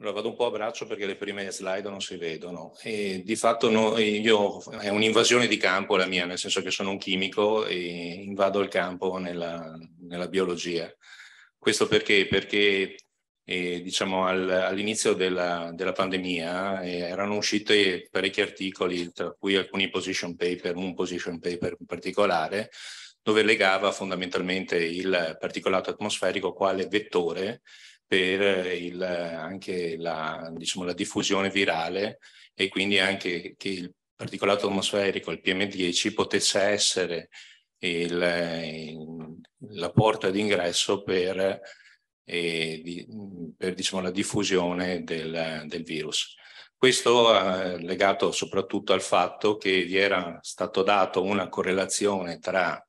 Allora vado un po' a braccio perché le prime slide non si vedono e di fatto no, io, è un'invasione di campo la mia, nel senso che sono un chimico e invado il campo nella, nella biologia. Questo perché? Perché eh, diciamo al, all'inizio della, della pandemia eh, erano usciti parecchi articoli, tra cui alcuni position paper, un position paper in particolare, dove legava fondamentalmente il particolato atmosferico quale vettore per il, anche la, diciamo, la diffusione virale e quindi anche che il particolato atmosferico, il PM10, potesse essere il, la porta d'ingresso per, eh, per diciamo, la diffusione del, del virus. Questo è legato soprattutto al fatto che vi era stato dato una correlazione tra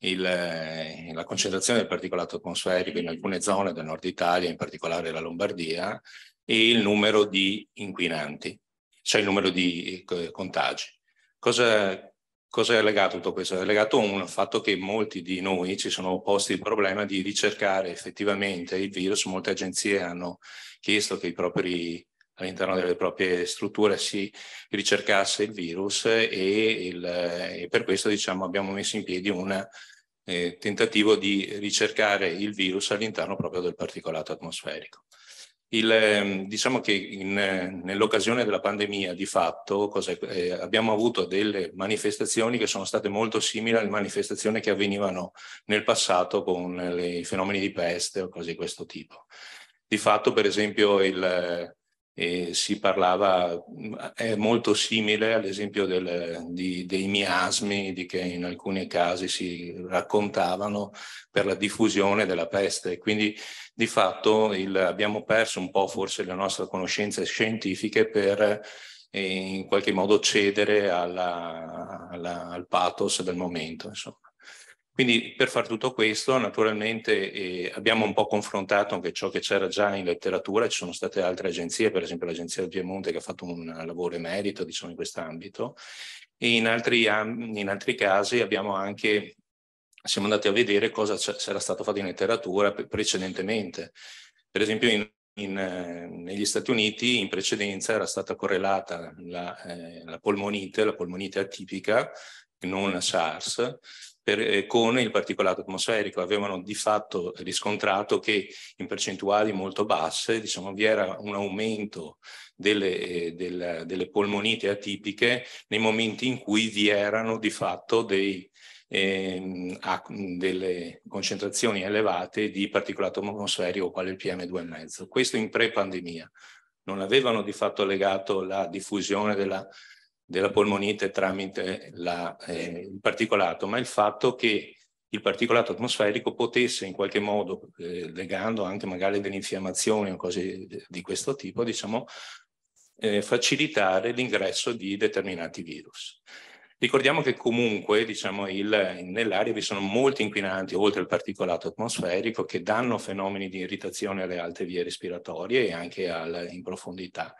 il, eh, la concentrazione del particolato atmosferico in alcune zone del nord Italia, in particolare la Lombardia, e il numero di inquinanti, cioè il numero di eh, contagi. Cosa, cosa è legato tutto questo? È legato a un fatto che molti di noi ci sono posti il problema di ricercare effettivamente il virus. Molte agenzie hanno chiesto che i propri all'interno delle proprie strutture si ricercasse il virus e, il, e per questo diciamo, abbiamo messo in piedi un eh, tentativo di ricercare il virus all'interno proprio del particolato atmosferico. Il, ehm, diciamo che nell'occasione della pandemia di fatto eh, abbiamo avuto delle manifestazioni che sono state molto simili alle manifestazioni che avvenivano nel passato con i fenomeni di peste o cose di questo tipo. Di fatto, per esempio, il, e si parlava, è molto simile all'esempio dei miasmi di che in alcuni casi si raccontavano per la diffusione della peste. Quindi di fatto il, abbiamo perso un po' forse le nostre conoscenze scientifiche per eh, in qualche modo cedere alla, alla, al pathos del momento. Insomma. Quindi per fare tutto questo naturalmente eh, abbiamo un po' confrontato anche ciò che c'era già in letteratura, ci sono state altre agenzie, per esempio l'agenzia del Piemonte che ha fatto un lavoro emerito diciamo, in quest'ambito. E in altri, in altri casi abbiamo anche, siamo andati a vedere cosa c'era stato fatto in letteratura precedentemente. Per esempio in, in, eh, negli Stati Uniti in precedenza era stata correlata la, eh, la polmonite, la polmonite atipica, non la SARS, per, eh, con il particolato atmosferico. Avevano di fatto riscontrato che in percentuali molto basse diciamo, vi era un aumento delle, eh, del, delle polmoniti atipiche nei momenti in cui vi erano di fatto dei, eh, delle concentrazioni elevate di particolato atmosferico quale il PM2,5. Questo in pre-pandemia. Non avevano di fatto legato la diffusione della della polmonite tramite la, eh, il particolato, ma il fatto che il particolato atmosferico potesse in qualche modo, eh, legando anche magari delle infiammazioni o cose di questo tipo, diciamo, eh, facilitare l'ingresso di determinati virus. Ricordiamo che comunque diciamo, nell'aria vi sono molti inquinanti oltre al particolato atmosferico che danno fenomeni di irritazione alle alte vie respiratorie e anche al, in profondità.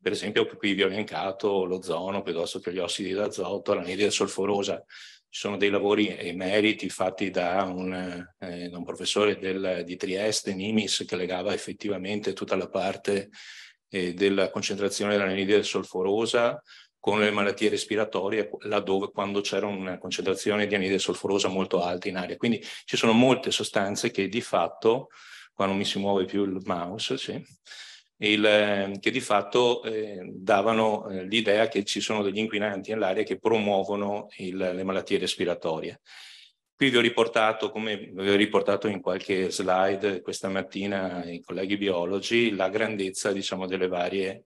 Per esempio qui vi ho elencato l'ozono piuttosto che gli ossidi d'azoto, l'anidride solforosa. Ci sono dei lavori emeriti fatti da un, eh, da un professore del, di Trieste, Nimis, che legava effettivamente tutta la parte eh, della concentrazione dell'anidride solforosa con le malattie respiratorie laddove quando c'era una concentrazione di anidride solforosa molto alta in aria. Quindi ci sono molte sostanze che di fatto, qua non mi si muove più il mouse, sì, il, ehm, che di fatto eh, davano eh, l'idea che ci sono degli inquinanti nell'aria che promuovono il, le malattie respiratorie. Qui vi ho riportato, come vi ho riportato in qualche slide questa mattina i colleghi biologi, la grandezza diciamo, delle varie,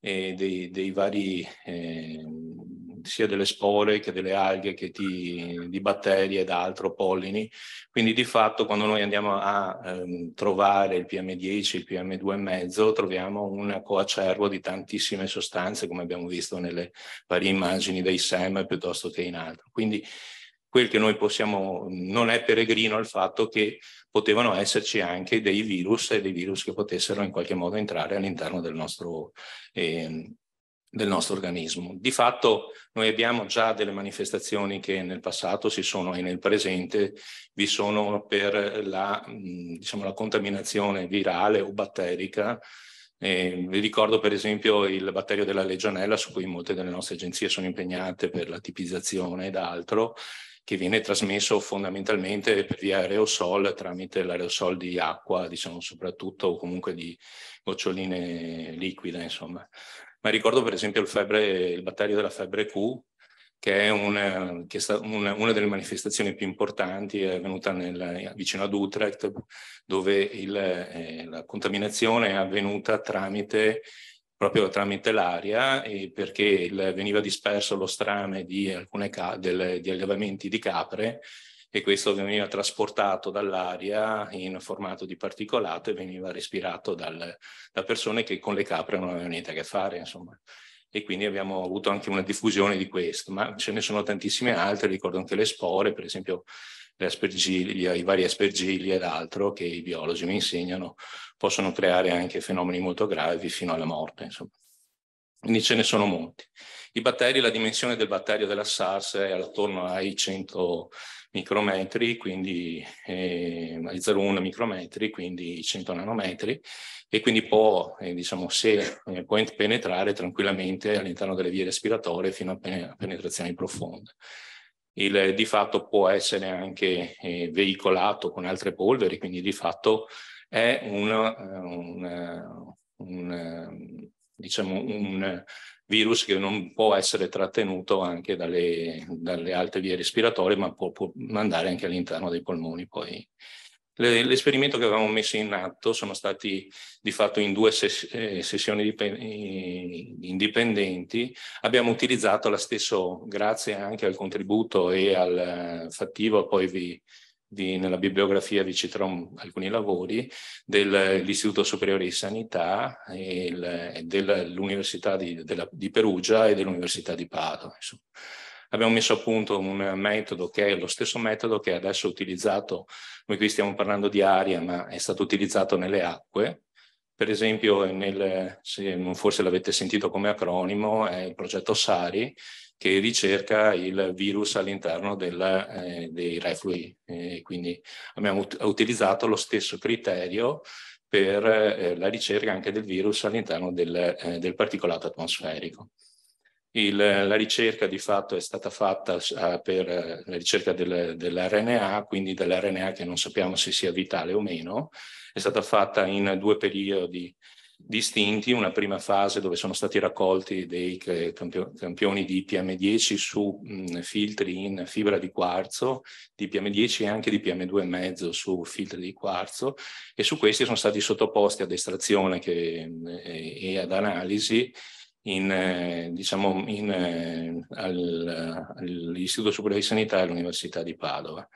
eh, dei, dei, vari eh, sia delle spore che delle alghe che di, di batteri ed altro, pollini. Quindi di fatto quando noi andiamo a ehm, trovare il PM10, il PM2,5, troviamo un coacervo di tantissime sostanze, come abbiamo visto nelle varie immagini dei SEM piuttosto che in altro. Quindi quel che noi possiamo, non è peregrino il fatto che potevano esserci anche dei virus e dei virus che potessero in qualche modo entrare all'interno del nostro eh, del nostro organismo. Di fatto noi abbiamo già delle manifestazioni che nel passato si sono e nel presente vi sono per la, diciamo, la contaminazione virale o batterica Eh, vi ricordo per esempio il batterio della legionella su cui molte delle nostre agenzie sono impegnate per la tipizzazione ed altro, che viene trasmesso fondamentalmente per via aerosol tramite l'aerosol di acqua, diciamo soprattutto, o comunque di goccioline liquide, insomma. Ma ricordo per esempio il, febbre, il batterio della febbre Q, che è, una, che è una, una, delle manifestazioni più importanti, è venuta nel, vicino ad Utrecht, dove il, eh, la contaminazione è avvenuta tramite, proprio tramite l'aria, perché il, veniva disperso lo strame di alcune del, di allevamenti di capre e questo veniva trasportato dall'aria in formato di particolato e veniva respirato dal, da persone che con le capre non avevano niente a che fare, insomma. E quindi abbiamo avuto anche una diffusione di questo, ma ce ne sono tantissime altre, ricordo anche le spore, per esempio i vari aspergilli ed altro che i biologi mi insegnano, possono creare anche fenomeni molto gravi fino alla morte, insomma. Quindi ce ne sono molti. I batteri, la dimensione del batterio della SARS è attorno ai 100 micrometri, quindi eh, ai 0,1 micrometri, quindi 100 nanometri, e quindi può, eh, diciamo, se, eh, può penetrare tranquillamente all'interno delle vie respiratorie fino a, pen penetrazioni profonde. Il, di fatto può essere anche eh, veicolato con altre polveri, quindi di fatto è una, una, una, diciamo un virus che non può essere trattenuto anche dalle, dalle alte vie respiratorie, ma può, può mandare anche all'interno dei polmoni poi L'esperimento che avevamo messo in atto sono stati di fatto in due eh, sessioni indipendenti. Abbiamo utilizzato la stesso, grazie anche al contributo e al fattivo, poi vi, vi, nella bibliografia vi citerò alcuni lavori dell'Istituto Superiore di Sanità dell'Università di, di, Perugia e dell'Università di Padova. Insomma abbiamo messo a punto un metodo che è lo stesso metodo che adesso è utilizzato, noi qui stiamo parlando di aria, ma è stato utilizzato nelle acque, per esempio, nel, se forse l'avete sentito come acronimo, è il progetto SARI, che ricerca il virus all'interno eh, dei reflui. Eh, quindi abbiamo ut utilizzato lo stesso criterio per eh, la ricerca anche del virus all'interno del, eh, del particolato atmosferico. Il, la ricerca di fatto è stata fatta uh, per uh, la ricerca del, dell'RNA, quindi dell'RNA che non sappiamo se sia vitale o meno, è stata fatta in due periodi distinti, una prima fase dove sono stati raccolti dei campio campioni di PM10 su filtri in fibra di quarzo, di PM10 e anche di PM2,5 su filtri di quarzo e su questi sono stati sottoposti ad estrazione che, e, e ad analisi in, eh, diciamo, in, eh, al, all'Istituto Superiore di Sanità e all'Università di Padova.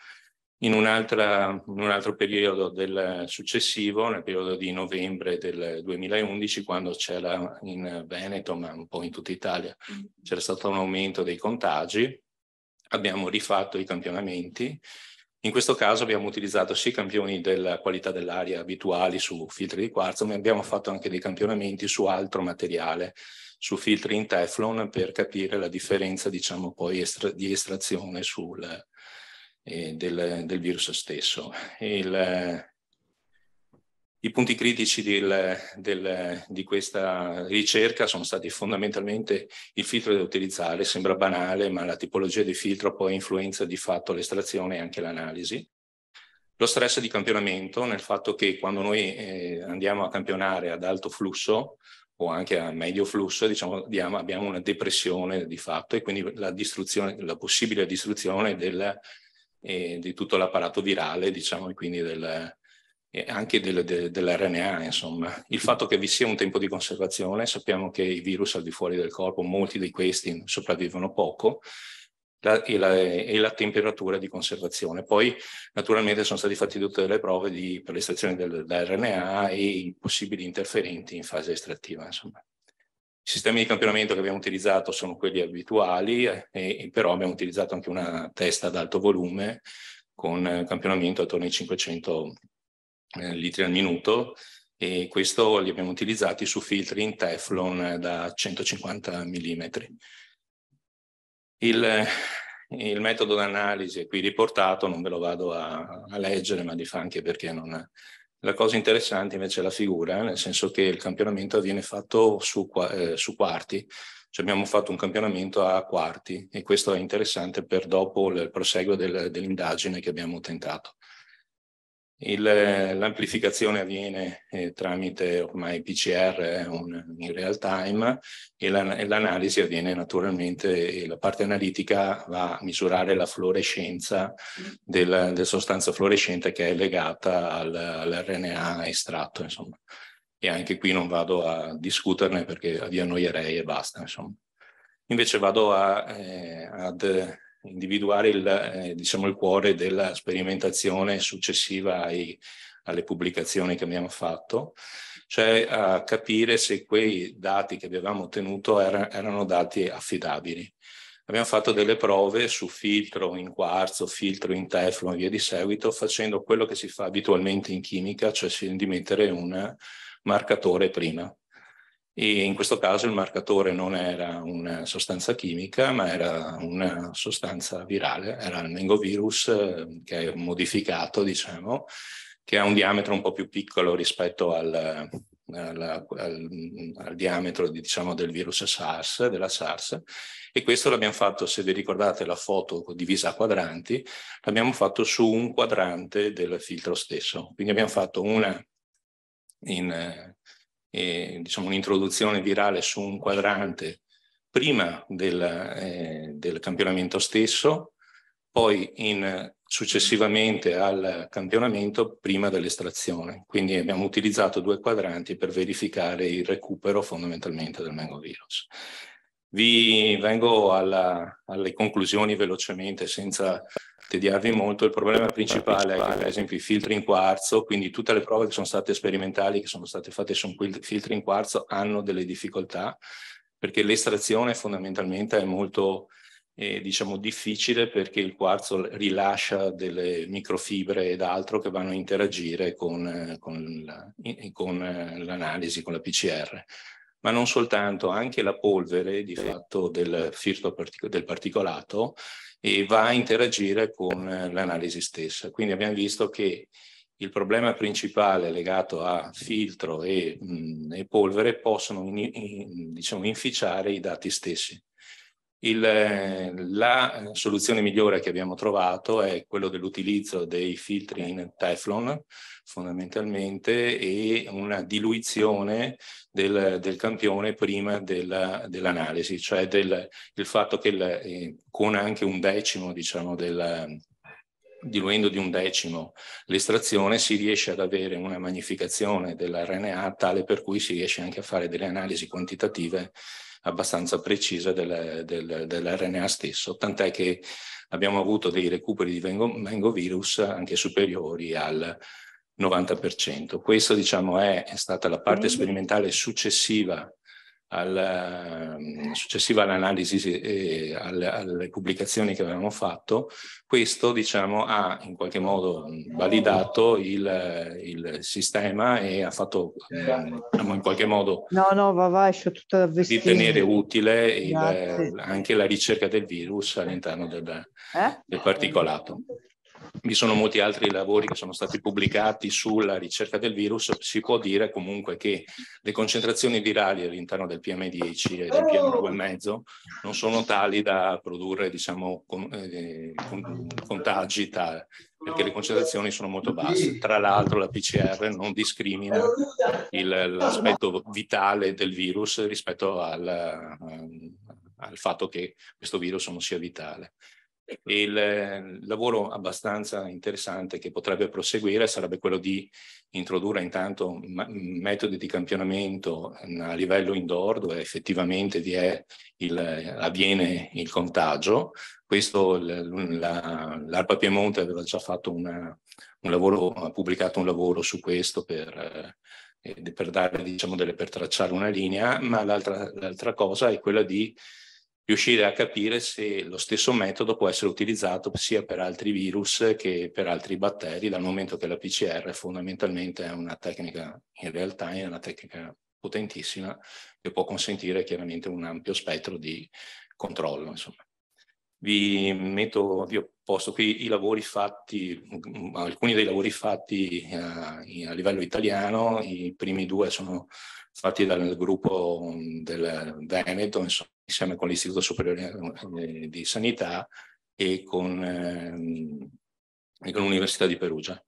In, in, un altro periodo del successivo, nel periodo di novembre del 2011, quando c'era in Veneto, ma un po' in tutta Italia, mm. c'era stato un aumento dei contagi, abbiamo rifatto i campionamenti. In questo caso abbiamo utilizzato i campioni della qualità dell'aria abituali su filtri di quarzo, ma abbiamo fatto anche dei campionamenti su altro materiale, su filtri in Teflon per capire la differenza, diciamo, poi estra di estrazione sul, eh, del, del, virus stesso. Il, I punti critici del, del, di questa ricerca sono stati fondamentalmente il filtro da utilizzare, sembra banale, ma la tipologia di filtro poi influenza di fatto l'estrazione e anche l'analisi. Lo stress di campionamento, nel fatto che quando noi eh, andiamo a campionare ad alto flusso, o anche a medio flusso, diciamo, abbiamo una depressione di fatto e quindi la, distruzione, la possibile distruzione del, eh, di tutto l'apparato virale, diciamo, e quindi del, eh, anche del, del, dell'RNA, insomma. Il fatto che vi sia un tempo di conservazione, sappiamo che i virus al di fuori del corpo, molti di questi sopravvivono poco, la, e, la, e, la, temperatura di conservazione. Poi naturalmente sono stati fatti tutte le prove di, per l'estrazione dell'RNA e i possibili interferenti in fase estrattiva. Insomma. I sistemi di campionamento che abbiamo utilizzato sono quelli abituali, eh, e, però abbiamo utilizzato anche una testa ad alto volume con campionamento attorno ai 500 eh, litri al minuto e questo li abbiamo utilizzati su filtri in Teflon da 150 mm. Il, il metodo d'analisi è qui riportato, non ve lo vado a, a leggere, ma di fa anche perché non, La cosa interessante invece è la figura, nel senso che il campionamento viene fatto su, eh, su quarti, cioè abbiamo fatto un campionamento a quarti e questo è interessante per dopo il proseguo del, dell'indagine che abbiamo tentato. L'amplificazione avviene eh, tramite ormai PCR un, in real time e l'analisi la, avviene naturalmente, la parte analitica va a misurare la fluorescenza della, della sostanza fluorescente che è legata al, all'RNA estratto. Insomma. E anche qui non vado a discuterne perché vi annoierei e basta. Insomma. Invece vado a, eh, ad individuare il, eh, diciamo, il cuore della sperimentazione successiva ai, alle pubblicazioni che abbiamo fatto, cioè a capire se quei dati che abbiamo ottenuto era, erano dati affidabili. Abbiamo fatto delle prove su filtro in quarzo, filtro in teflon e via di seguito, facendo quello che si fa abitualmente in chimica, cioè di mettere un marcatore prima e in questo caso il marcatore non era una sostanza chimica ma era una sostanza virale, era il mengovirus eh, che è modificato diciamo, che ha un diametro un po' più piccolo rispetto al, al, al, al diametro diciamo, del virus SARS, della SARS. E questo l'abbiamo fatto, se vi ricordate la foto divisa a quadranti, l'abbiamo fatto su un quadrante del filtro stesso, quindi abbiamo fatto una in eh, diciamo, un'introduzione virale su un quadrante prima del, eh, del campionamento stesso, poi in, successivamente al campionamento prima dell'estrazione. Quindi abbiamo utilizzato due quadranti per verificare il recupero fondamentalmente del mengovirus. Vi vengo alla, alle conclusioni velocemente senza tediarvi molto, il problema principale è che per esempio i filtri in quarzo, quindi tutte le prove che sono state sperimentali, che sono state fatte su filtri in quarzo, hanno delle difficoltà perché l'estrazione fondamentalmente è molto eh, diciamo difficile perché il quarzo rilascia delle microfibre ed altro che vanno a interagire con, con, la, con l'analisi, con la PCR ma non soltanto, anche la polvere di fatto del filtro del particolato e va a interagire con l'analisi stessa. Quindi abbiamo visto che il problema principale legato a filtro e, mh, e polvere possono in, in, diciamo, inficiare i dati stessi. Il, la soluzione migliore che abbiamo trovato è quello dell'utilizzo dei filtri in Teflon fondamentalmente e una diluizione del, del campione prima della, dell'analisi, cioè del, il fatto che il, eh, con anche un decimo diciamo, del, diluendo di un decimo l'estrazione si riesce ad avere una magnificazione dell'RNA tale per cui si riesce anche a fare delle analisi quantitative abbastanza precisa del, del, dell'RNA stesso, tant'è che abbiamo avuto dei recuperi di vengovirus anche superiori al 90%. Questo diciamo è, è stata la parte sperimentale successiva alla, ehm, successiva all'analisi e alle, alle, pubblicazioni che avevamo fatto, questo diciamo, ha in qualche modo validato il, il sistema e ha fatto diciamo, in qualche modo no, no, va, va, ritenere utile il, anche la ricerca del virus all'interno del, eh? del particolato. Vi sono molti altri lavori che sono stati pubblicati sulla ricerca del virus. Si può dire comunque che le concentrazioni virali all'interno del PM10 e del PM2,5 non sono tali da produrre diciamo, eh, con, contagi tali, perché le concentrazioni sono molto basse. Tra l'altro la PCR non discrimina l'aspetto vitale del virus rispetto al, al fatto che questo virus non sia vitale. Il eh, lavoro abbastanza interessante che potrebbe proseguire sarebbe quello di introdurre intanto metodi di campionamento a livello indoor dove effettivamente il, avviene il contagio. Questo l'ARPA Piemonte aveva già fatto una, un lavoro, ha pubblicato un lavoro su questo per, eh, per, dare, diciamo, delle, per tracciare una linea, ma l'altra cosa è quella di riuscire a capire se lo stesso metodo può essere utilizzato sia per altri virus che per altri batteri, dal momento che la PCR fondamentalmente è una tecnica, in realtà è una tecnica potentissima che può consentire chiaramente un ampio spettro di controllo. Insomma. Vi, metto, vi ho posto qui i lavori fatti, alcuni dei lavori fatti a, a livello italiano, i primi due sono fatti dal gruppo del Veneto, insomma, insieme con l'Istituto Superiore eh, di Sanità e con, eh, con l'Università di Perugia.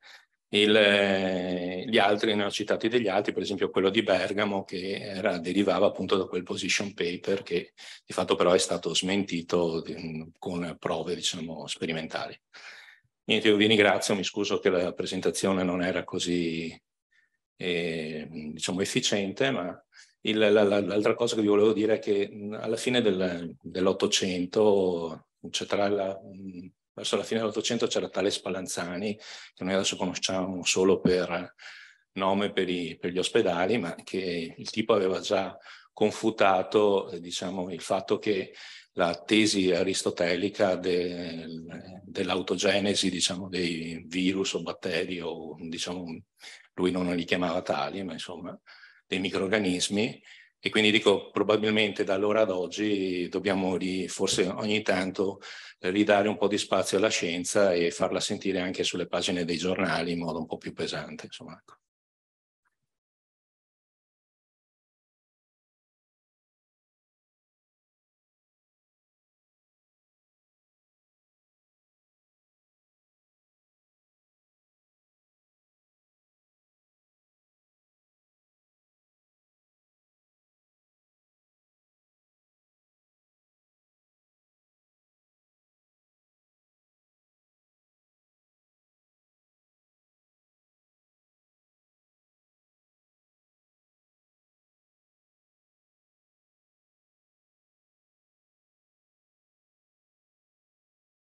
Il, eh, gli altri, ne ho citati degli altri, per esempio quello di Bergamo che era, derivava appunto da quel position paper che di fatto però è stato smentito con prove diciamo sperimentali. Niente, io vi ringrazio, mi scuso che la presentazione non era così eh, diciamo efficiente, ma l'altra cosa che vi volevo dire è che alla fine del, dell'Ottocento, cioè tra la, verso la fine dell'Ottocento c'era tale Spallanzani, che noi adesso conosciamo solo per nome per, i, per, gli ospedali, ma che il tipo aveva già confutato diciamo, il fatto che la tesi aristotelica de, dell'autogenesi diciamo, dei virus o batteri, o diciamo, lui non li chiamava tali, ma insomma dei microorganismi, e quindi dico, probabilmente da allora ad oggi dobbiamo ri, forse ogni tanto ridare un po' di spazio alla scienza e farla sentire anche sulle pagine dei giornali in modo un po' più pesante. Insomma. Ecco.